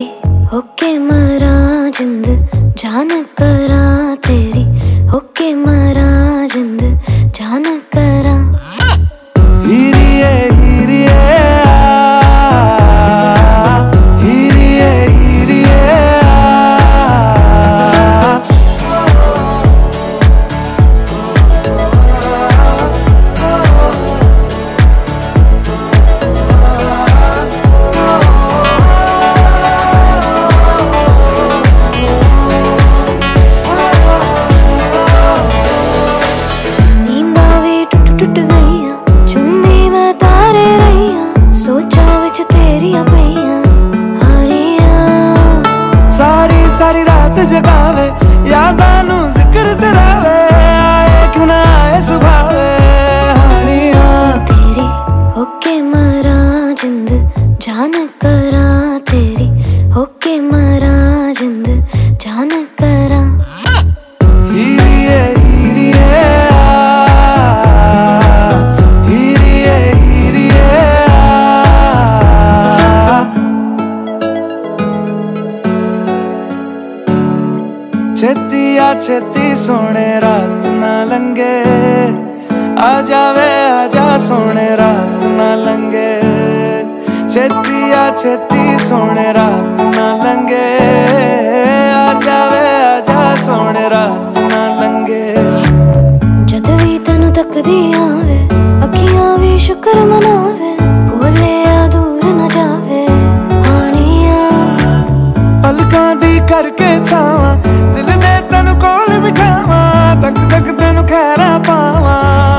ਹੋਕੇ ਮਰਾਂ ਜਿੰਦ ਜਾਨ ਕਰਾਂ ਤੇਰੀ ਹੋਕੇ ਮਰਾਂ ਜਿੰਦ ਜਾਨ ਕਰਾਂ ਜਾਨ ਕਰਾਂ ਤੇਰੀ ਹੋਕੇ ਮਰਾਂ ਜਿੰਦ, ਜਾਨ ਕਰਾਂ। ਹੀਰੀਏ ਹੀਰੀਏ ਹੀਰੀਏ ਹੀਰੀਏ ਛੇਤੀ ਆ, ਛੇਤੀ ਸੋਹਣੇ ਰਾਤ ਨਾ ਲੰਗੇ ਆ ਜਾਵੇ, ਆ ਜਾ ਸੋਹਣੇ ਰਾਤ ਛੇਤੀ ਆ ਛੇਤੀ ਸੋਹਣੇ ਰਾਤ ਨਾ ਲੰਗੇ ਆ ਜਾਵੇ ਆ ਜਾ ਸੋਹਣੇ ਰਾਤ ਨਾ ਲੰਗੇ ਜਦ ਵੀ ਤੈਨੂੰ ਤੱਕਦੀ ਆਵੇ ਅੱਖੀਆਂ ਵੀ ਸ਼ੁਕਰ ਮਨਾਵੇ ਕੋਲੇ ਆ ਦੂਰ ਨਾ ਜਾਵੇ ਹਾਣੀਆਂ। ਪਲਕਾਂ ਦੀ ਕਰਕੇ ਛਾਵਾਂ ਦਿਲ ਦੇ ਤੈਨੂੰ ਕੋਲ ਬਿਠਾਵਾਂ ਤੱਕ ਤੱਕ ਤੈਨੂੰ ਖੈਰਾ ਪਾਵਾਂ।